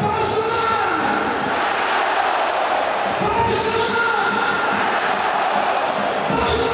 Barcelona! Barcelona! Barcelona!